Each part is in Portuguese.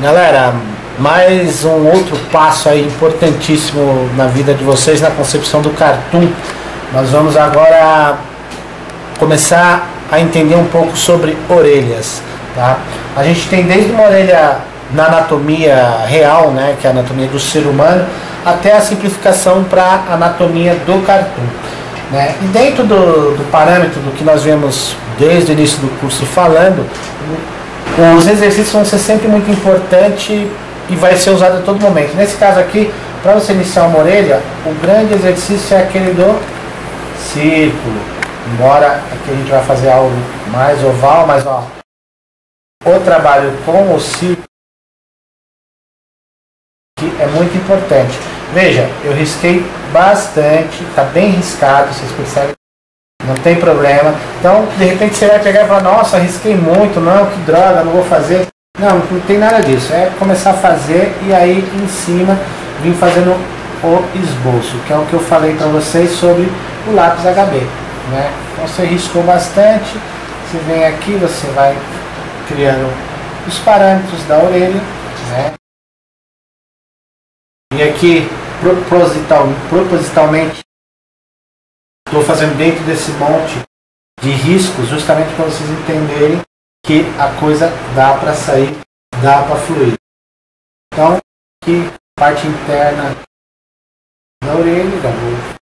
Galera, mais um outro passo aí importantíssimo na vida de vocês na concepção do cartoon. Nós vamos agora começar a entender um pouco sobre orelhas, tá? A gente tem desde uma orelha na anatomia real, né, que é a anatomia do ser humano, até a simplificação para a anatomia do cartoon. Né? E dentro do, do parâmetro do que nós vemos desde o início do curso falando, os exercícios vão ser sempre muito importantes e vai ser usado a todo momento. Nesse caso aqui, para você iniciar uma orelha, o grande exercício é aquele do círculo. Embora aqui a gente vai fazer algo mais oval, mas ó, o trabalho com o círculo é muito importante. Veja, eu risquei bastante, está bem riscado, vocês percebem? Não tem problema. Então, de repente você vai pegar e falar, nossa, risquei muito, não, que droga, não vou fazer. Não, não tem nada disso. É começar a fazer e aí em cima vir fazendo o esboço, que é o que eu falei para vocês sobre o lápis HB. Né? Então você riscou bastante, você vem aqui, você vai criando os parâmetros da orelha, né? E aqui, proposital, propositalmente, estou fazendo dentro desse monte de riscos, justamente para vocês entenderem que a coisa dá para sair, dá para fluir. Então, aqui, parte interna da orelha, da boca.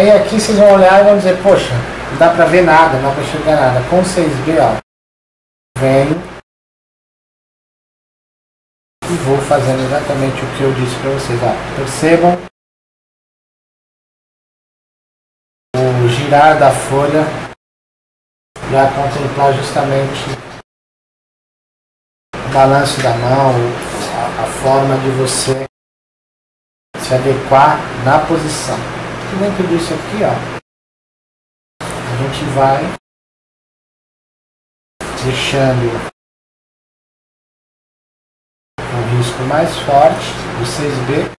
Aí aqui vocês vão olhar e vão dizer, poxa, não dá pra ver nada, não dá pra enxergar nada. Com 6B, ó, venho e vou fazendo exatamente o que eu disse para vocês. Ó. Percebam o girar da folha para contemplar justamente o balanço da mão, a forma de você se adequar na posição dentro disso aqui, ó, a gente vai deixando o risco mais forte do 6B.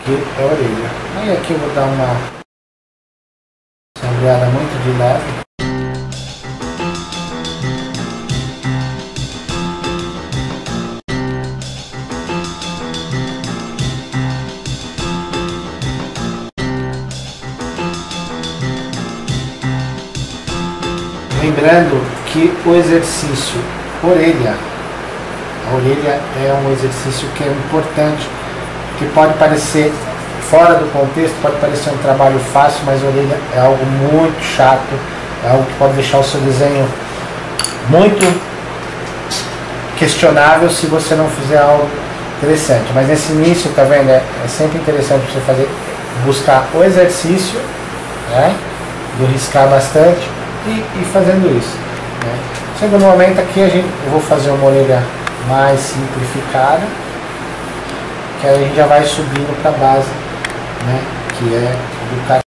Aqui é a orelha. Aí aqui eu vou dar uma sombreada muito de leve. Lembrando que o exercício orelha, a orelha é um exercício que é importante, que pode parecer fora do contexto, pode parecer um trabalho fácil, mas a orelha é algo muito chato, é algo que pode deixar o seu desenho muito questionável se você não fizer algo interessante. Mas nesse início, tá vendo? É, é sempre interessante você fazer, buscar o exercício, né? Do riscar bastante e, fazendo isso. Né? Chega no momento aqui, a gente, eu vou fazer uma orelha mais simplificada, que aí a gente já vai subindo para a base, né? que é do cara.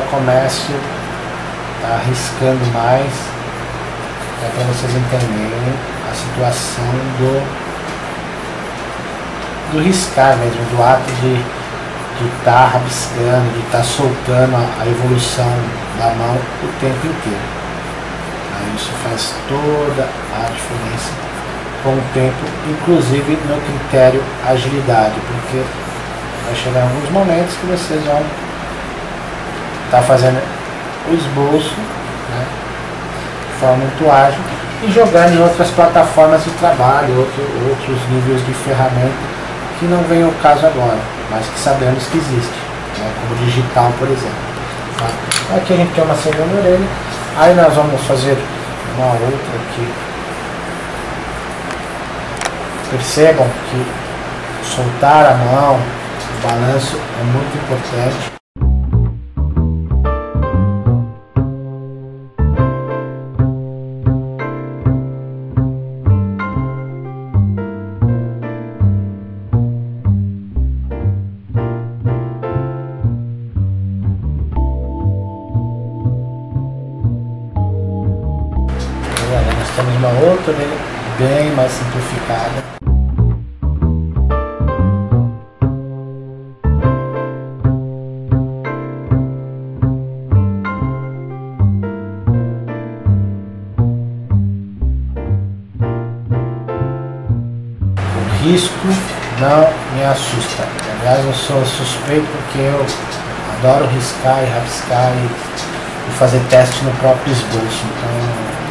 Já começo arriscando mais é para vocês entenderem a situação do, do riscar mesmo, do ato de estar tá rabiscando, de estar tá soltando a, a, evolução da mão o tempo inteiro. Aí isso faz toda a diferença com o tempo, inclusive no critério agilidade, porque vai chegar alguns momentos que vocês vão estar tá fazendo o esboço né, de forma muito ágil e jogando em outras plataformas de trabalho, outro, outros níveis de ferramenta que não vem ao caso agora, mas que sabemos que existe, né, como digital, por exemplo. Tá? Aqui a gente tem uma segunda orelha, aí nós vamos fazer uma outra aqui. Percebam que soltar a mão, o balanço é muito importante. Outra bem mais simplificada. O risco não me assusta. Aliás, eu sou suspeito porque eu adoro riscar e rabiscar e, e fazer teste no próprio esboço. Então,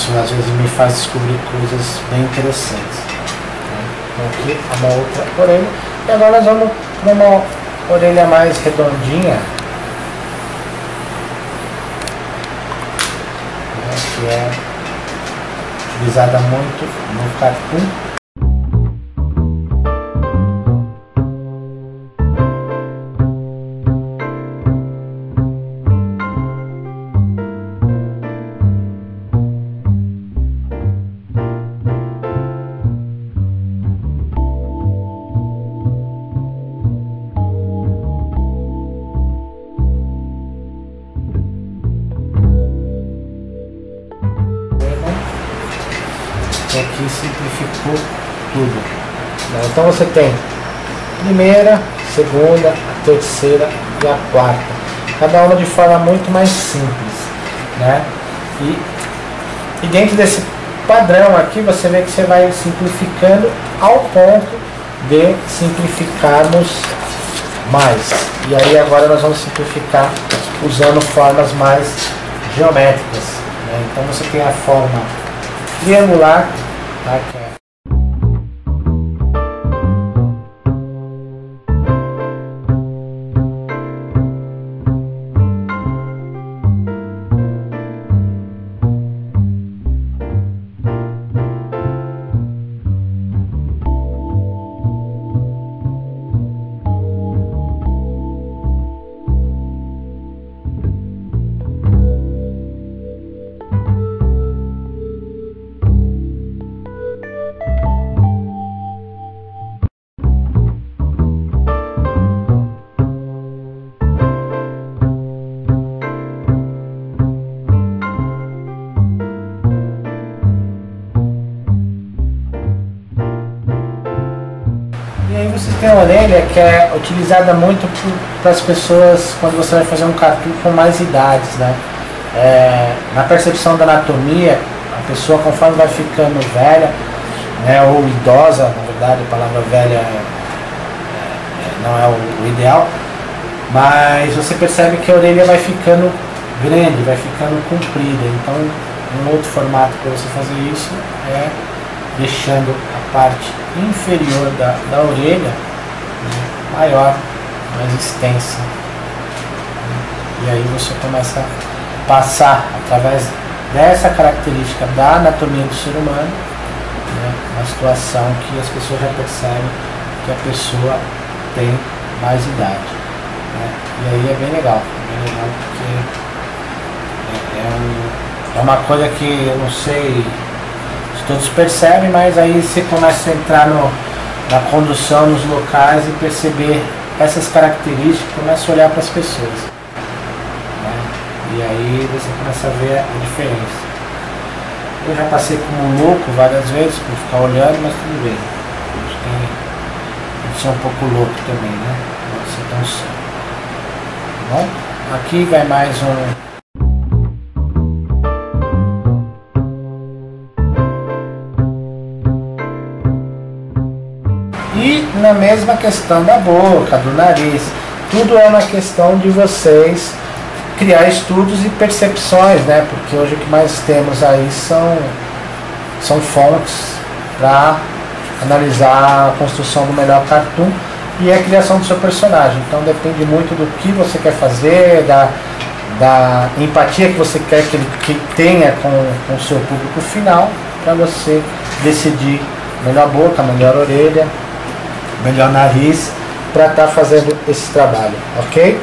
isso às vezes me faz descobrir coisas bem interessantes. Né? Então aqui uma outra orelha. E agora nós vamos para uma orelha mais redondinha. Né? Que é utilizada muito no cartoon simplificou tudo. Né? Então você tem primeira, segunda, terceira e a quarta. Cada uma de forma muito mais simples. Né? E, e dentro desse padrão aqui você vê que você vai simplificando ao ponto de simplificarmos mais. E aí agora nós vamos simplificar usando formas mais geométricas. Né? Então você tem a forma triangular Okay. Tem a orelha que é utilizada muito para as pessoas quando você vai fazer um cartoon com mais idades, né? É, na percepção da anatomia, a pessoa conforme vai ficando velha, né, ou idosa, na verdade a palavra velha é, é, não é o, o ideal, mas você percebe que a orelha vai ficando grande, vai ficando comprida. Então, um outro formato para você fazer isso é deixando a parte inferior da, da orelha maior, mais extensa. E aí você começa a passar através dessa característica da anatomia do ser humano, né, uma situação que as pessoas já percebem que a pessoa tem mais idade. Né? E aí é bem legal, é bem legal porque é, é, um, é uma coisa que eu não sei todos percebem, mas aí você começa a entrar no, na condução nos locais e perceber essas características, começa a olhar para as pessoas. Né? E aí você começa a ver a diferença. Eu já passei como louco várias vezes por ficar olhando, mas tudo bem. A gente tem, que ser um pouco louco também, né? Não ser tão sério. Tá bom? Aqui vai mais um na mesma questão da boca, do nariz, tudo é uma questão de vocês criar estudos e percepções, né? Porque hoje o que mais temos aí são, são fontes para analisar a construção do melhor cartoon e a criação do seu personagem. Então depende muito do que você quer fazer, da, da empatia que você quer que ele que tenha com, com o seu público final, para você decidir melhor boca, melhor orelha, melhor nariz, para estar tá fazendo esse trabalho, ok?